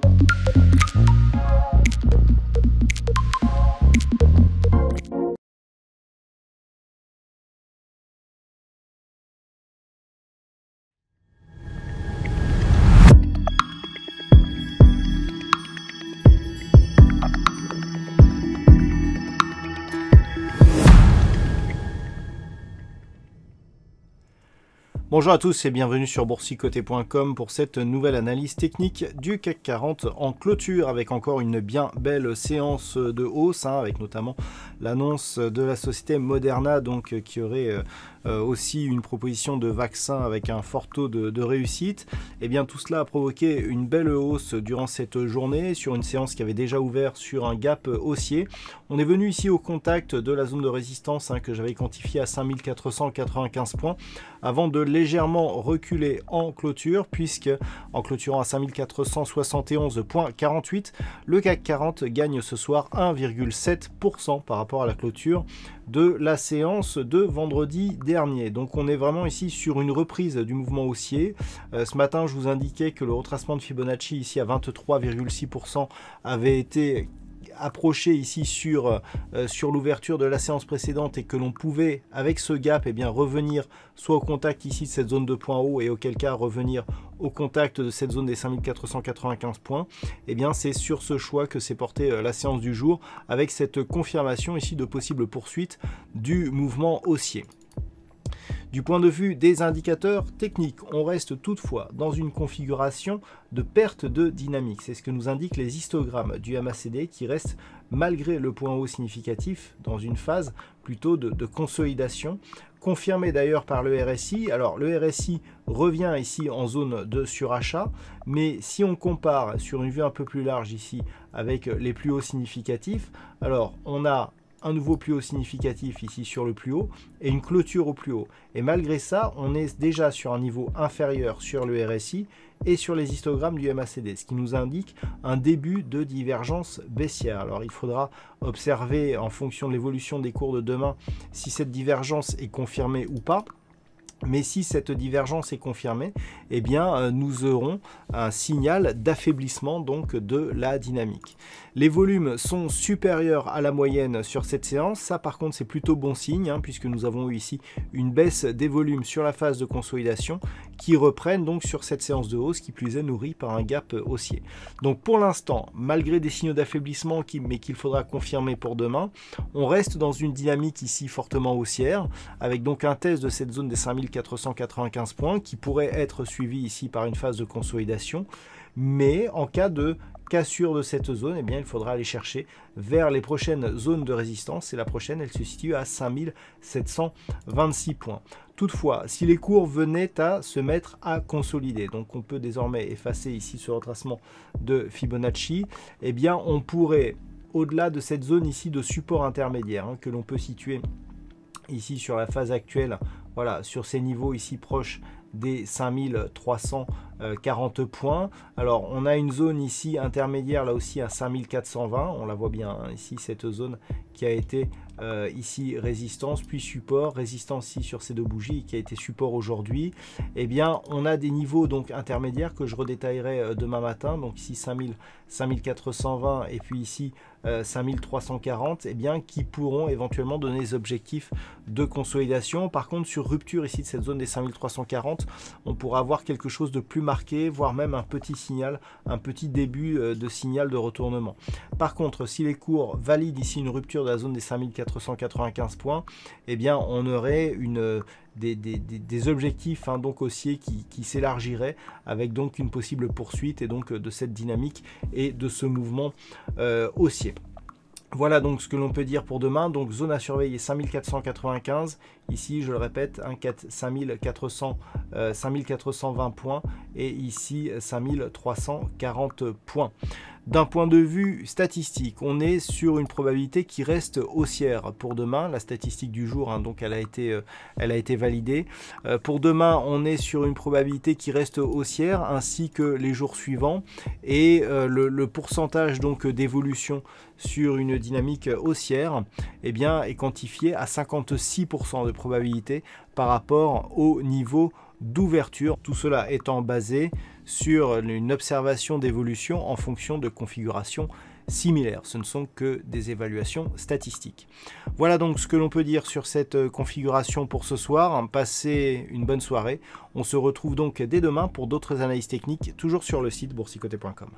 Thank you. Bonjour à tous et bienvenue sur boursicoté.com pour cette nouvelle analyse technique du CAC 40 en clôture avec encore une bien belle séance de hausse hein, avec notamment l'annonce de la société Moderna donc qui aurait euh, euh, aussi une proposition de vaccin avec un fort taux de, réussite. Et eh bien tout cela a provoqué une belle hausse durant cette journée sur une séance qui avait déjà ouvert sur un gap haussier. On est venu ici au contact de la zone de résistance hein, que j'avais quantifiée à 5495 points avant de légèrement reculer en clôture puisque en clôturant à 5471.48 le CAC 40 gagne ce soir 1,7% par rapport à la clôture de la séance de vendredi dernier. Donc on est vraiment ici sur une reprise du mouvement haussier. Euh, ce matin, je vous indiquais que le retracement de Fibonacci ici à 23,6% avait été approché ici sur, euh, sur l'ouverture de la séance précédente et que l'on pouvait, avec ce gap, et eh bien, revenir soit au contact ici de cette zone de point haut et auquel cas revenir au contact de cette zone des 5495 points, et eh bien c'est sur ce choix que s'est portée euh, la séance du jour avec cette confirmation ici de possible poursuite du mouvement haussier. Du point de vue des indicateurs techniques, on reste toutefois dans une configuration de perte de dynamique. C'est ce que nous indiquent les histogrammes du MACD qui restent malgré le point haut significatif dans une phase plutôt de, consolidation confirmé d'ailleurs par le RSI. Alors le RSI revient ici en zone de surachat, mais si on compare sur une vue un peu plus large ici avec les plus hauts significatifs, alors on a un nouveau plus haut significatif ici sur le plus haut et une clôture au plus haut. Et malgré ça, on est déjà sur un niveau inférieur sur le RSI et sur les histogrammes du MACD, ce qui nous indique un début de divergence baissière. Alors il faudra observer en fonction de l'évolution des cours de demain si cette divergence est confirmée ou pas. Mais si cette divergence est confirmée, eh bien, euh, nous aurons un signal d'affaiblissement donc de la dynamique. Les volumes sont supérieurs à la moyenne sur cette séance. Ça, par contre, c'est plutôt bon signe, hein, puisque nous avons eu ici une baisse des volumes sur la phase de consolidation qui reprennent donc sur cette séance de hausse, qui plus est nourrie par un gap haussier. Donc pour l'instant, malgré des signaux d'affaiblissement, mais qu'il faudra confirmer pour demain, on reste dans une dynamique ici fortement haussière, avec donc un test de cette zone des 5495 points qui pourrait être suivi ici par une phase de consolidation. Mais en cas de cassure de cette zone, eh bien, il faudra aller chercher vers les prochaines zones de résistance. Et la prochaine, elle se situe à 5726 points. Toutefois, si les cours venaient à se mettre à consolider, donc on peut désormais effacer ici ce retracement de Fibonacci, eh bien on pourrait, au-delà de cette zone ici de support intermédiaire hein, que l'on peut situer ici sur la phase actuelle, voilà, sur ces niveaux ici proches des 5340 points. Alors on a une zone ici intermédiaire là aussi à 5420, on la voit bien hein, ici cette zone qui a été euh, ici résistance puis support, résistance ici sur ces deux bougies qui a été support aujourd'hui. Eh bien on a des niveaux donc intermédiaires que je redétaillerai euh, demain matin, donc ici 5000, 5420 et puis ici 5340, euh, eh bien qui pourront éventuellement donner des objectifs de consolidation. Par contre sur rupture ici de cette zone des 5340, on pourra avoir quelque chose de plus marqué, voire même un petit signal, un petit début euh, de signal de retournement. Par contre, si les cours valident ici une rupture de la zone des 5495 points, eh bien on aurait une, des, objectifs hein, donc haussiers qui, s'élargiraient avec donc une possible poursuite et donc de cette dynamique et de ce mouvement euh, haussier. Voilà donc ce que l'on peut dire pour demain. Donc zone à surveiller 5495. Ici, je le répète, 5400, 5420 points. Et ici, 5340 points. D'un point de vue statistique, on est sur une probabilité qui reste haussière pour demain. La statistique du jour, hein, donc elle a été, euh, validée. Euh, pour demain, on est sur une probabilité qui reste haussière, ainsi que les jours suivants. Et euh, le, pourcentage donc d'évolution sur une dynamique haussière eh bien, est quantifié à 56% de probabilité par rapport au niveau d'ouverture. Tout cela étant basé sur une observation d'évolution en fonction de configurations similaires. Ce ne sont que des évaluations statistiques. Voilà donc ce que l'on peut dire sur cette euh, configuration pour ce soir. Passez une bonne soirée. On se retrouve donc dès demain pour d'autres analyses techniques, toujours sur le site boursicoté.com.